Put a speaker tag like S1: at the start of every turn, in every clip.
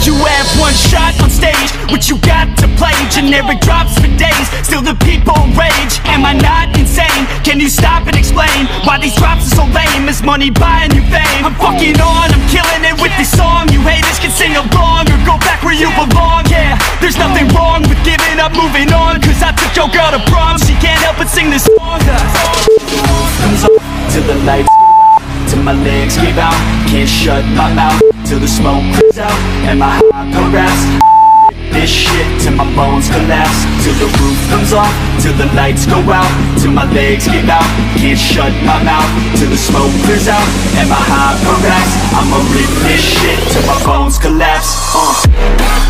S1: You have one shot on stage, what you got to play Generic drops for days, still the people rage Am I not insane? Can you stop and explain Why these drops are so lame? Is money buying you fame? I'm fucking on, I'm killing it with this song You haters can sing along or go back where you belong Yeah, there's nothing wrong with giving up, moving on Cause I took your girl to sing this till the lights Till my legs give out. Can't shut my mouth Till the smoke clears out And my high progress this shit till my bones collapse. Till the roof comes off Till the lights go out. Till my legs give out. Can't shut my mouth Till the smoke clears out And my high progress I'ma rip this shit Till my bones collapse. Uh.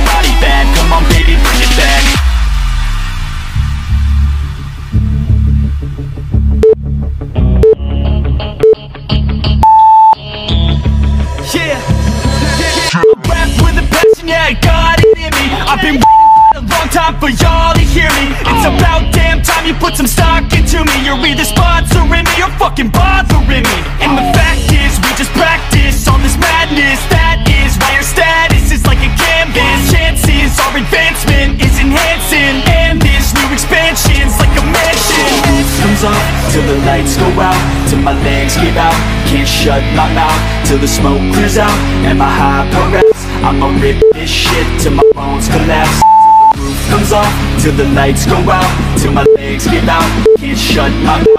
S1: got it in me. I've been waiting a long time for y'all to hear me. It's about damn time you put some stock into me. You're either sponsoring me or fucking bothering me. And the fact is, we just practice all this madness. That is why our status is like a canvas. Chances our advancement is enhancing, and this new expansion's like a mansion. Comes off till the lights go out, till my legs give out. Can't shut my mouth till the smoke clears out, and my high progress. I'ma rip this shit till my bones collapse. Till the roof comes off till the lights go out, till my legs give out. Can't shut my